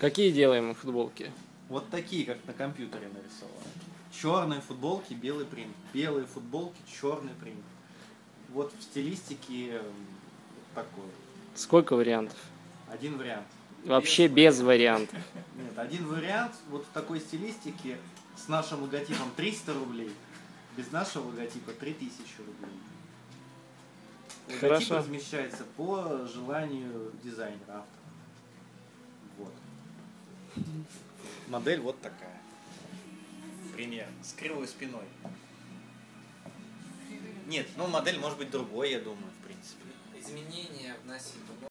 Какие делаем футболки? Вот такие, как на компьютере нарисованы. Черные футболки, белый принт. Белые футболки, черный принт. Вот в стилистике такой. Сколько вариантов? Один вариант. Вообще без вариантов. Нет, один вариант вот в такой стилистике с нашим логотипом 300 рублей, без нашего логотипа 3000 рублей. Логотип Хорошо. размещается по желанию дизайнера, автора. Вот. Модель вот такая. Пример. С кривой спиной. Нет, ну модель может быть другой, я думаю, в принципе. Изменения вносить